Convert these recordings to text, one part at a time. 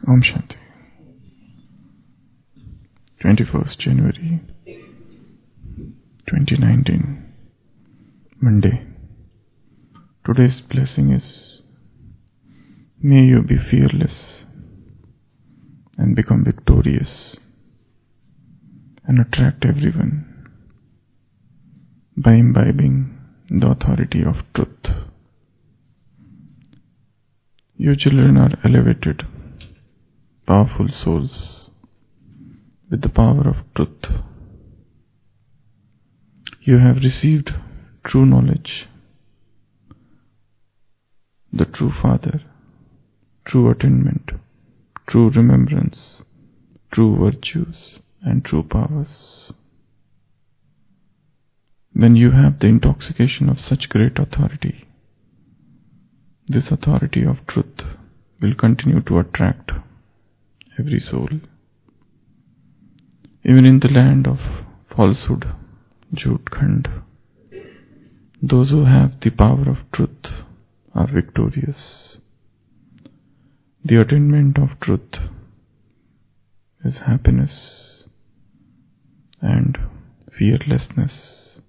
Om Shanti. 21st January 2019, Monday. Today's blessing is May you be fearless and become victorious and attract everyone by imbibing the authority of truth. You children are elevated, powerful souls with the power of truth. You have received true knowledge, the true Father, true attainment, true remembrance, true virtues, and true powers. When you have the intoxication of such great authority, this authority of truth will continue to attract every soul. Even in the land of falsehood, Jhutkhand, those who have the power of truth are victorious. The attainment of truth is happiness and fearlessness.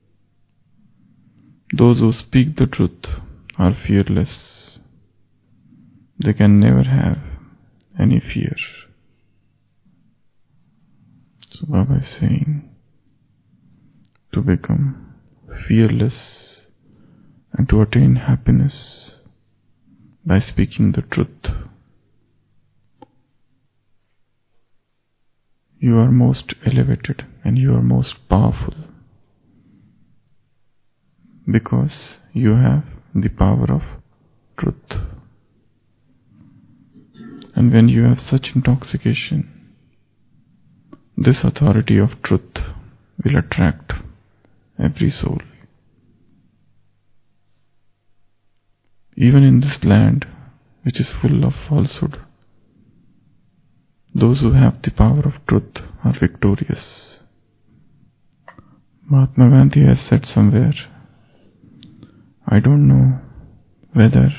Those who speak the truth are fearless. They can never have any fear. Is saying to become fearless and to attain happiness by speaking the truth. You are most elevated and you are most powerful because you have the power of truth. And when you have such intoxication, this authority of truth will attract every soul. Even in this land, which is full of falsehood, those who have the power of truth are victorious. Mahatma Gandhi has said somewhere, I don't know whether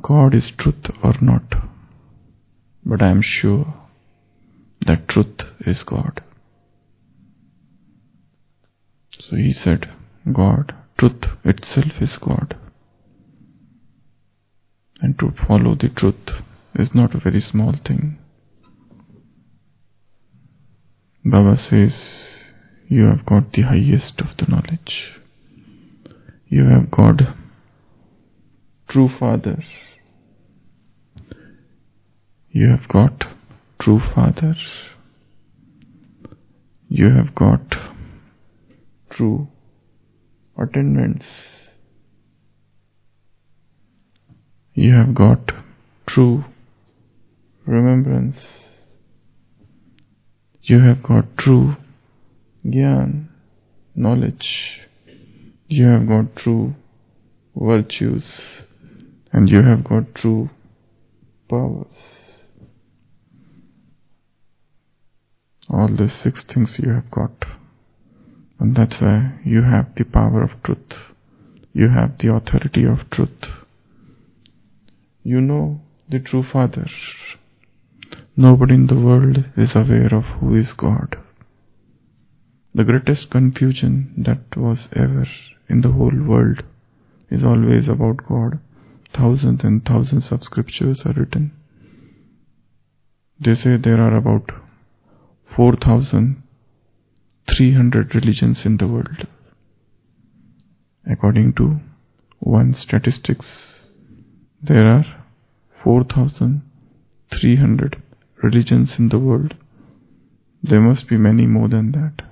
God is truth or not, but I am sure that truth is God. So he said, God, truth itself is God. And to follow the truth is not a very small thing. Baba says, You have got the highest of the knowledge. You have got true Father. You have got true Father. You have got true attendants. You have got true remembrance. You have got true gyan, knowledge. You have got true virtues and you have got true powers. All these six things you have got. And that's why you have the power of truth. You have the authority of truth. You know the true Father. Nobody in the world is aware of who is God. The greatest confusion that was ever in the whole world is always about God. Thousands and thousands of scriptures are written. They say there are about 4,300 religions in the world. According to one statistics, there are 4,300 religions in the world. There must be many more than that.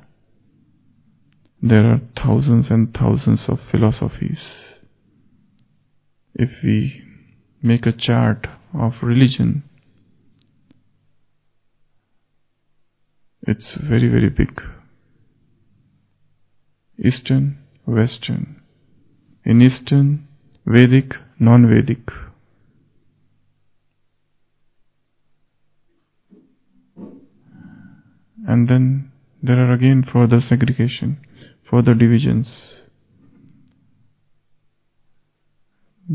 There are thousands and thousands of philosophies. If we make a chart of religion, it's very, very big. Eastern, Western. In Eastern, Vedic, non-Vedic. And then there are again further segregation, further divisions.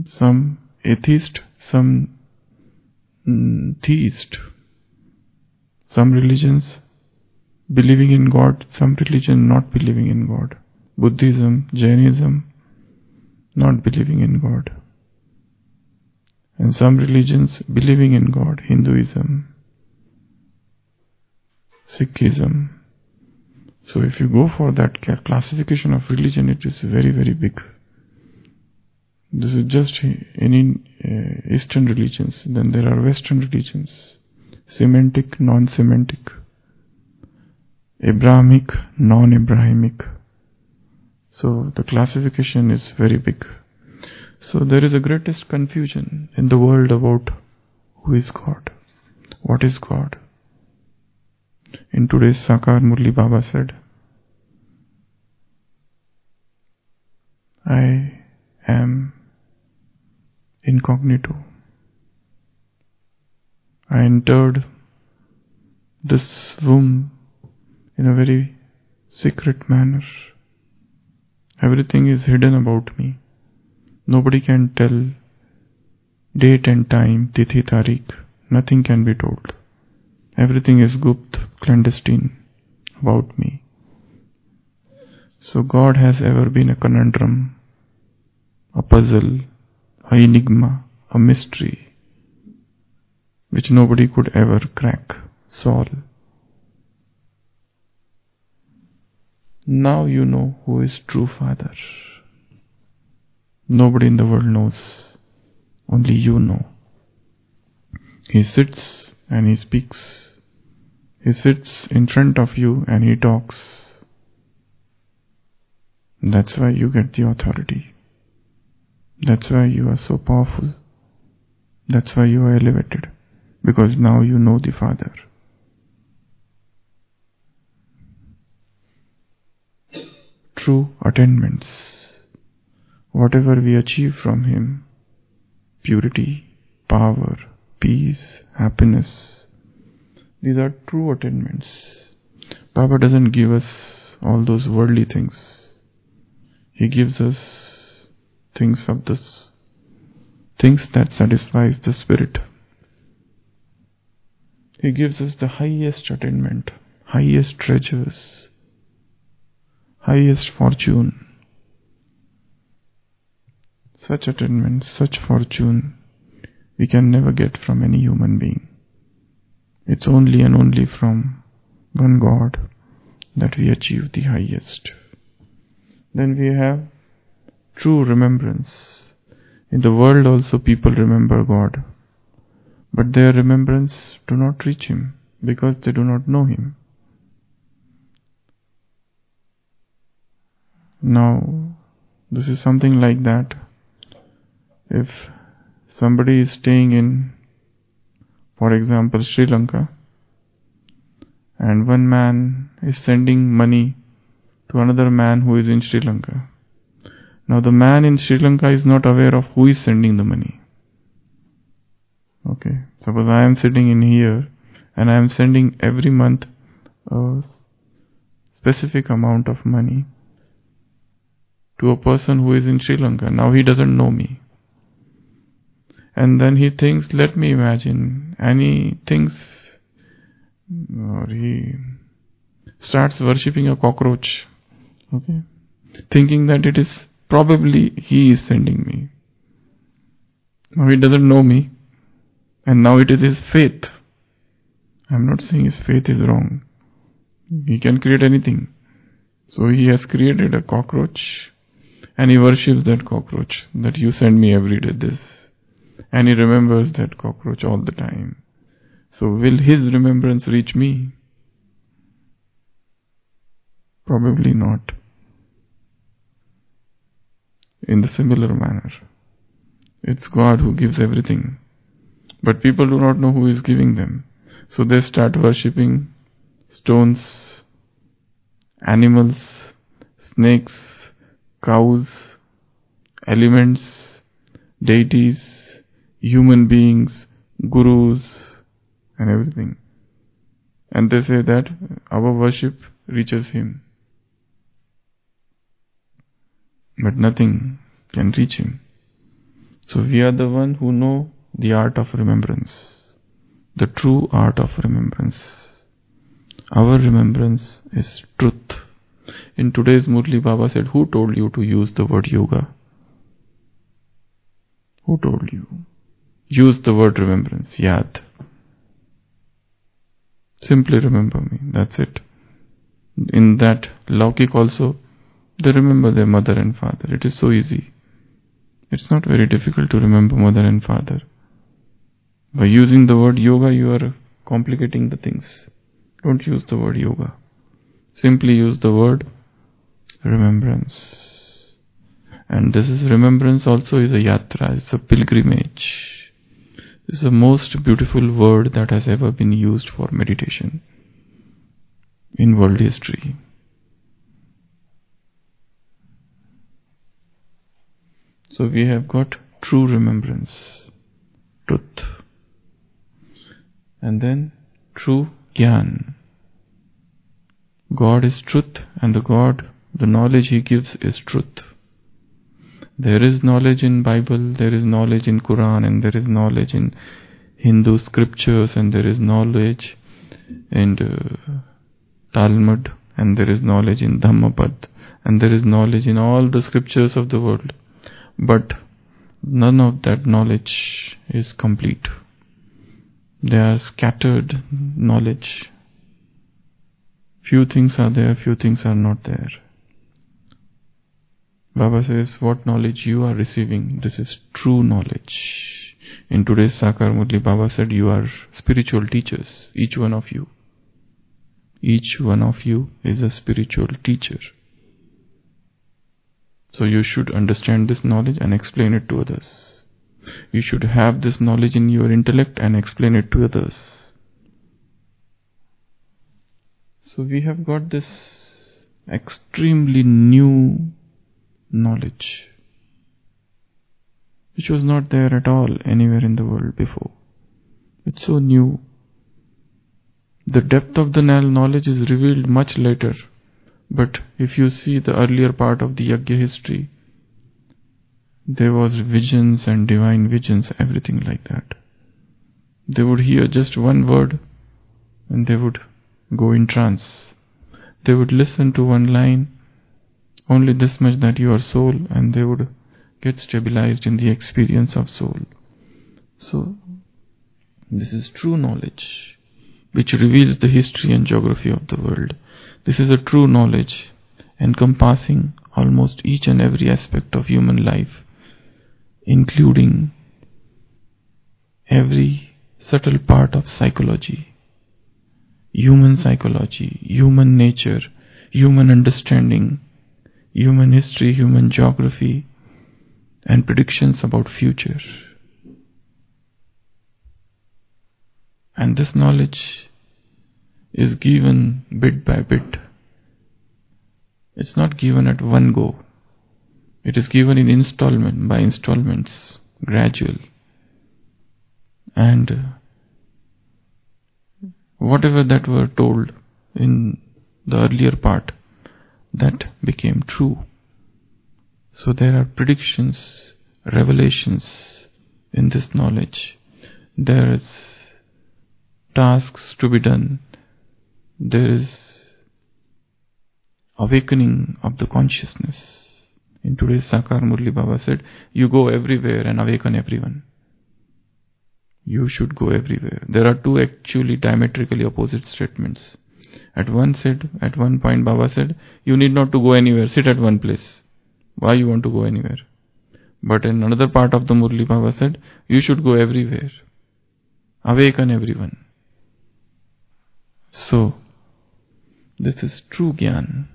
Some atheist, some mm, theist. Some religions believing in God, some religion not believing in God. Buddhism, Jainism, not believing in God. And some religions believing in God, Hinduism, Sikhism. So if you go for that classification of religion, it is very, very big. This is just in uh, Eastern religions. Then there are Western religions, Semitic, non-Semitic, Abrahamic, non-Abrahamic. So the classification is very big. So there is a greatest confusion in the world about who is God, what is God. In today's Sakar Murli Baba said, I am incognito. I entered this womb in a very secret manner. Everything is hidden about me. Nobody can tell date and time, tithi tarik. Nothing can be told. Everything is gupt, clandestine about me. So God has ever been a conundrum, a puzzle, a enigma, a mystery, which nobody could ever crack, solve. Now you know who is true Father. Nobody in the world knows. Only you know. He sits and he speaks. He sits in front of you and he talks. That's why you get the authority. That's why you are so powerful. That's why you are elevated. Because now you know the Father. True attainments. Whatever we achieve from Him, purity, power, peace, happiness, these are true attainments. Baba doesn't give us all those worldly things. He gives us things of this things that satisfies the spirit. He gives us the highest attainment, highest treasures, highest fortune. Such attainment, such fortune, we can never get from any human being. It's only and only from one God that we achieve the highest. Then we have true remembrance. In the world also people remember God, but their remembrance do not reach Him because they do not know Him. Now, this is something like that. If somebody is staying in, for example, Sri Lanka, and one man is sending money to another man who is in Sri Lanka. Now the man in Sri Lanka is not aware of who is sending the money. Okay, suppose I am sitting in here and I am sending every month a specific amount of money to a person who is in Sri Lanka. Now he doesn't know me. And then he thinks, let me imagine, and he thinks, or he starts worshipping a cockroach, okay, thinking that it is Probably he is sending me. Now he doesn't know me, and now it is his faith. I'm not saying his faith is wrong. He can create anything. So he has created a cockroach and he worships that cockroach that you send me every day this. And he remembers that cockroach all the time. So will his remembrance reach me? Probably not in the similar manner. It's God who gives everything. But people do not know who is giving them. So they start worshipping stones, animals, snakes, cows, elements, deities, human beings, gurus, and everything. And they say that our worship reaches Him. but nothing can reach him. So we are the one who know the art of remembrance. the true art of remembrance. Our remembrance is truth. In today's Murli Baba said, Who told you to use the word yoga? Who told you? Use the word remembrance, yad. Simply remember me, that's it. In that Laukik also, they remember their mother and father. It is so easy. It's not very difficult to remember mother and father. By using the word yoga, you are complicating the things. Don't use the word yoga. Simply use the word remembrance. And this is remembrance also is a yatra, it's a pilgrimage. Is the most beautiful word that has ever been used for meditation in world history. So we have got true remembrance, truth, and then true gyan. God is truth, and the God, the knowledge He gives is truth. There is knowledge in Bible, there is knowledge in Quran, and there is knowledge in Hindu scriptures, and there is knowledge in uh, Talmud, and there is knowledge in Dhammapad, and there is knowledge in all the scriptures of the world. But none of that knowledge is complete. They are scattered knowledge. Few things are there, few things are not there. Baba says, what knowledge you are receiving, this is true knowledge. In today's Sakar Murli, Baba said, you are spiritual teachers, each one of you. Each one of you is a spiritual teacher. So you should understand this knowledge and explain it to others. You should have this knowledge in your intellect and explain it to others. So we have got this extremely new knowledge which was not there at all anywhere in the world before. It's so new. The depth of the knowledge is revealed much later but if you see the earlier part of the Yajna history, there was visions and divine visions, everything like that. They would hear just one word and they would go in trance. They would listen to one line, only this much that you are soul, and they would get stabilized in the experience of soul. So, this is true knowledge, which reveals the history and geography of the world. This is a true knowledge encompassing almost each and every aspect of human life, including every subtle part of psychology, human psychology, human nature, human understanding, human history, human geography, and predictions about future. And this knowledge is given bit by bit. It's not given at one go. It is given in installment by installments, gradual. And whatever that were told in the earlier part, that became true. So there are predictions, revelations in this knowledge. There is tasks to be done there is awakening of the consciousness. In today's Sakar Murli Baba said, you go everywhere and awaken everyone. You should go everywhere. There are two actually diametrically opposite statements. At one said, at one point Baba said, you need not to go anywhere, sit at one place. Why you want to go anywhere? But in another part of the Murli Baba said, you should go everywhere. Awaken everyone. So, this is true Gyan.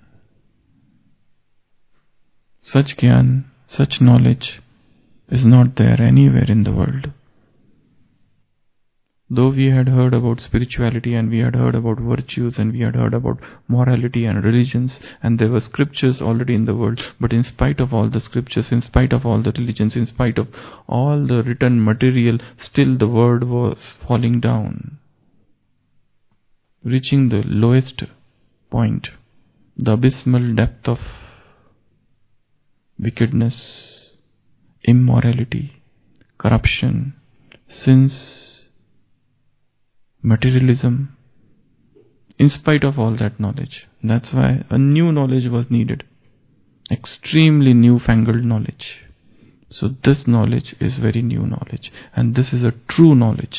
Such Gyan, such knowledge is not there anywhere in the world. Though we had heard about spirituality and we had heard about virtues and we had heard about morality and religions and there were scriptures already in the world, but in spite of all the scriptures, in spite of all the religions, in spite of all the written material, still the world was falling down, reaching the lowest point, the abysmal depth of wickedness, immorality, corruption, sins, materialism, in spite of all that knowledge. That's why a new knowledge was needed. Extremely newfangled knowledge. So this knowledge is very new knowledge. And this is a true knowledge.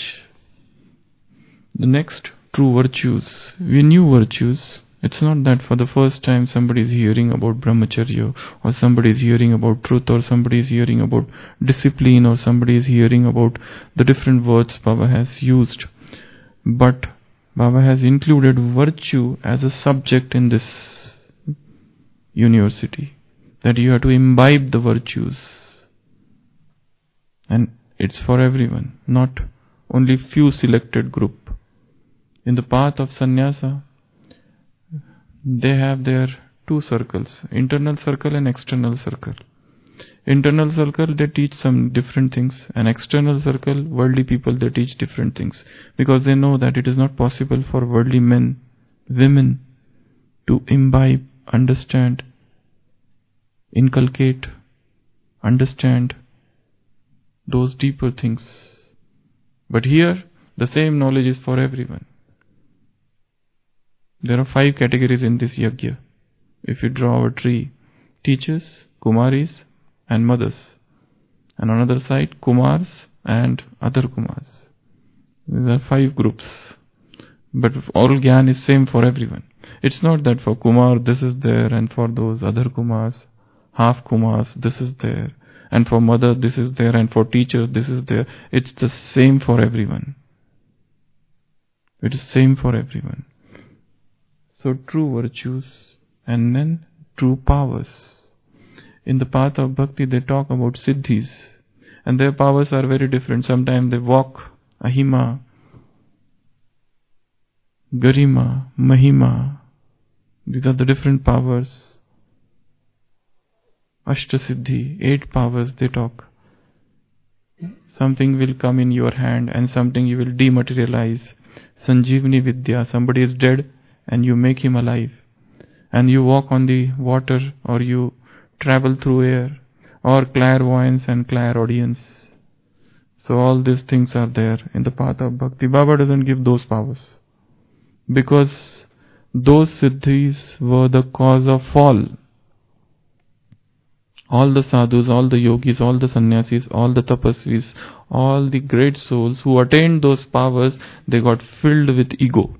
The next, true virtues. We knew virtues. It's not that for the first time somebody is hearing about brahmacharya or somebody is hearing about truth or somebody is hearing about discipline or somebody is hearing about the different words Baba has used. But Baba has included virtue as a subject in this university. That you have to imbibe the virtues. And it's for everyone, not only few selected group. In the path of sannyasa, they have their two circles, internal circle and external circle. Internal circle, they teach some different things, and external circle, worldly people, they teach different things. Because they know that it is not possible for worldly men, women, to imbibe, understand, inculcate, understand those deeper things. But here, the same knowledge is for everyone. There are five categories in this yajna. If you draw a tree, teachers, kumaris, and mothers. And on another side, Kumars and other Kumars. These are five groups. But all Gyan is same for everyone. It's not that for Kumar this is there and for those other Kumars, half Kumars this is there. And for mother this is there and for teacher this is there. It's the same for everyone. It is same for everyone. So true virtues and then true powers in the path of bhakti they talk about siddhis and their powers are very different. Sometimes they walk, anima, garima, mahima. These are the different powers. Ashtasiddhi, eight powers they talk. Something will come in your hand and something you will dematerialize. Sanjeevani Vidya, somebody is dead and you make him alive. And you walk on the water or you travel through air, or clairvoyance and clairaudience. So all these things are there in the path of bhakti. Baba doesn't give those powers. Because those siddhis were the cause of fall. All the sadhus, all the yogis, all the sannyasis, all the tapasvis, all the great souls who attained those powers, they got filled with ego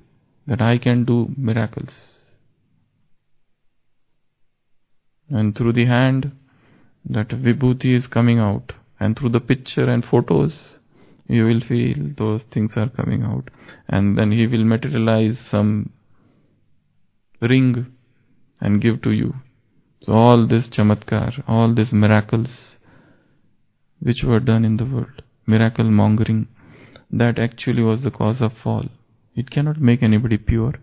that I can do miracles. And through the hand that vibhuti is coming out. And through the picture and photos you will feel those things are coming out. And then he will materialize some ring and give to you. So all this chamatkar all these miracles which were done in the world miracle mongering that actually was the cause of fall. It cannot make anybody pure.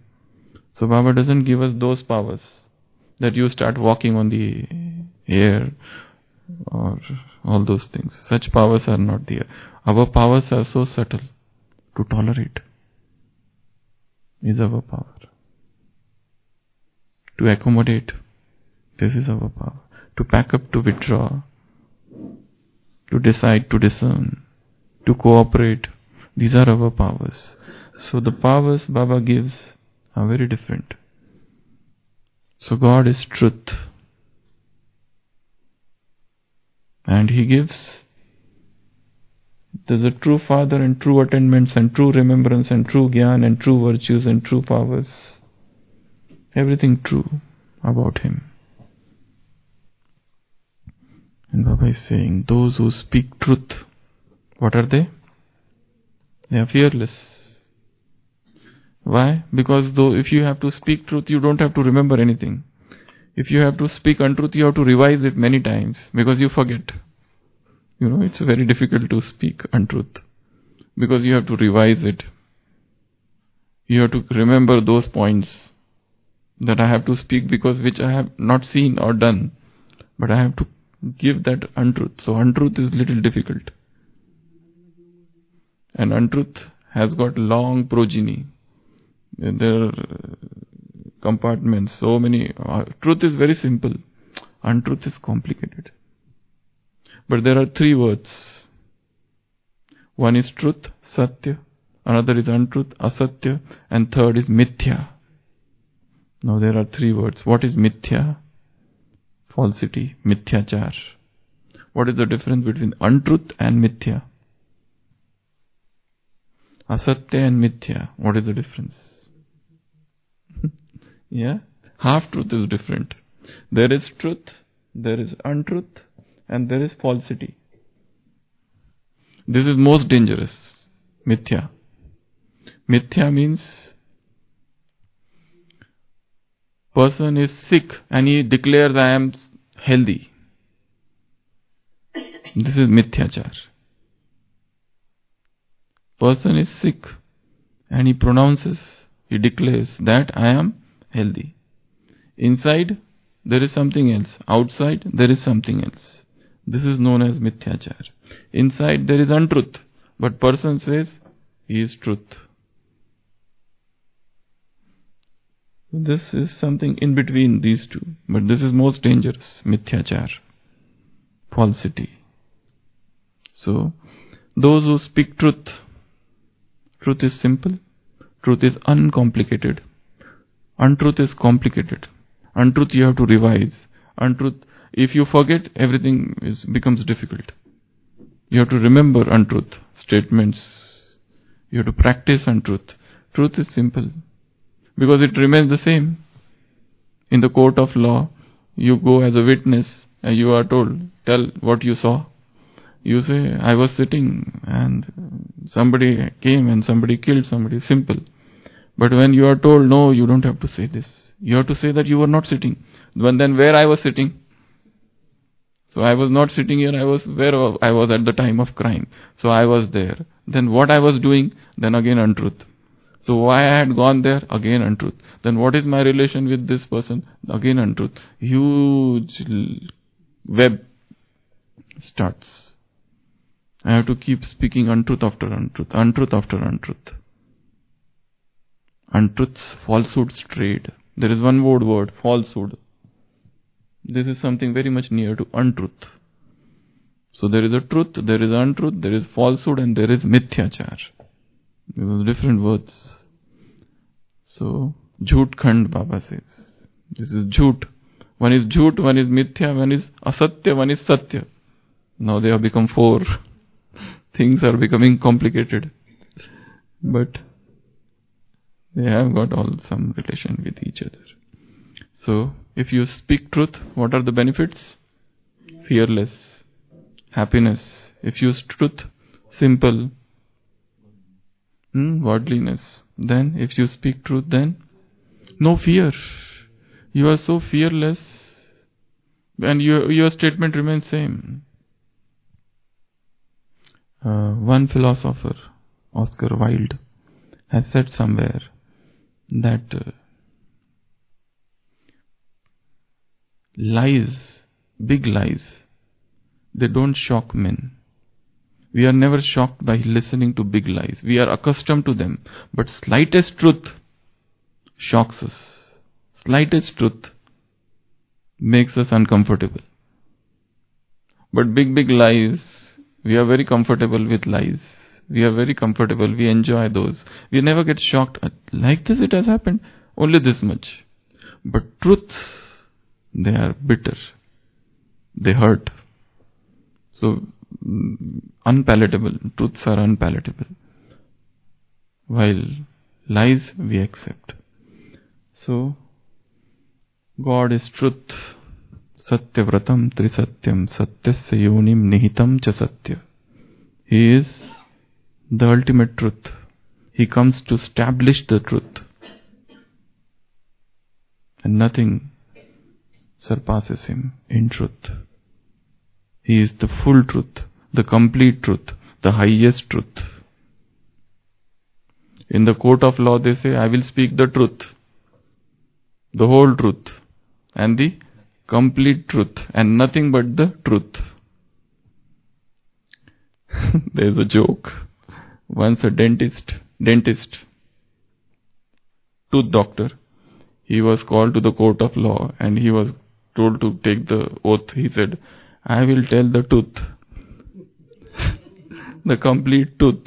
So baba doesn't give us those powers that you start walking on the air or all those things. Such powers are not there. Our powers are so subtle to tolerate is our power. To accommodate, this is our power. To pack up, to withdraw, to decide, to discern, to cooperate, these are our powers. So the powers Baba gives are very different. So God is truth. And He gives. There's a true Father and true attainments and true remembrance and true gyan and true virtues and true powers. Everything true about Him. And Baba is saying, those who speak truth, what are they? They are fearless. Why? Because though if you have to speak truth, you don't have to remember anything. If you have to speak untruth, you have to revise it many times because you forget. You know, it's very difficult to speak untruth because you have to revise it. You have to remember those points that I have to speak because which I have not seen or done, but I have to give that untruth. So untruth is little difficult. And untruth has got long progeny there are compartments, so many. Uh, truth is very simple, untruth is complicated. But there are three words. One is truth, satya. another is untruth, asatya, and third is mithya. Now there are three words. What is mithya? Falsity, mithyachar. What is the difference between untruth and mithya? Asatya and mithya. What is the difference? Yeah? Half truth is different. There is truth, there is untruth, and there is falsity. This is most dangerous. Mithya. Mithya means person is sick and he declares I am healthy. This is mithyachar. Person is sick and he pronounces, he declares that I am healthy. Inside there is something else. Outside there is something else. This is known as mithyachar. Inside there is untruth, but person says he is truth. This is something in between these two, but this is most dangerous, mithyachar, falsity. So, those who speak truth, truth is simple, truth is uncomplicated, untruth is complicated. Untruth you have to revise. Untruth, if you forget, everything is, becomes difficult. You have to remember untruth statements. You have to practice untruth. Truth is simple because it remains the same. In the court of law, you go as a witness and you are told, tell what you saw. You say, I was sitting and somebody came and somebody killed somebody. Simple. But when you are told, no, you don't have to say this. You have to say that you were not sitting. But then where I was sitting? So I was not sitting here, I was where I was at the time of crime. So I was there. Then what I was doing? Then again untruth. So why I had gone there? Again untruth. Then what is my relation with this person? Again untruth. Huge web starts. I have to keep speaking untruth after untruth, untruth after untruth. Untruths, falsehoods trade. There is one word word, falsehood. This is something very much near to untruth. So there is a truth, there is untruth, there is falsehood, and there is mithyachar. These are different words. So, jhoot khand, Baba says. This is jhoot. One is jhoot, one is mithya, one is asatya, one is satya. Now they have become four. Things are becoming complicated. But they have got all some relation with each other. So, if you speak truth, what are the benefits? Fearless, happiness. If you truth, simple, hmm, worldliness. Then, if you speak truth, then no fear. You are so fearless, and your your statement remains same. Uh, one philosopher, Oscar Wilde, has said somewhere that uh, lies, big lies, they don't shock men. We are never shocked by listening to big lies. We are accustomed to them. But slightest truth shocks us. Slightest truth makes us uncomfortable. But big, big lies, we are very comfortable with lies. We are very comfortable. We enjoy those. We never get shocked. Like this it has happened. Only this much. But truths, they are bitter. They hurt. So, mm, unpalatable. Truths are unpalatable. While lies we accept. So, God is truth. Satyavratam Trisatyam Satyasya Yonim Nihitam Cha Satya. He is the ultimate truth. He comes to establish the truth. And nothing surpasses him in truth. He is the full truth, the complete truth, the highest truth. In the court of law, they say, I will speak the truth, the whole truth, and the complete truth, and nothing but the truth. there is a joke once a dentist, dentist, tooth doctor, he was called to the court of law and he was told to take the oath. He said, I will tell the truth, the complete truth,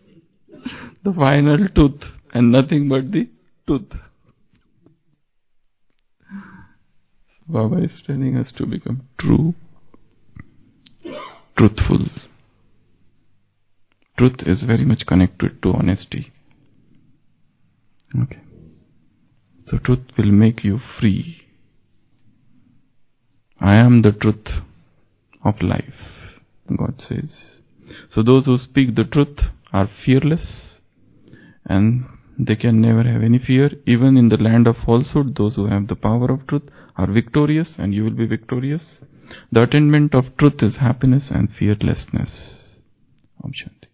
the final truth and nothing but the truth. Baba is telling us to become true, truthful. Truth is very much connected to honesty. Okay. So truth will make you free. I am the truth of life, God says. So those who speak the truth are fearless and they can never have any fear. Even in the land of falsehood, those who have the power of truth are victorious and you will be victorious. The attainment of truth is happiness and fearlessness. Om Shanti.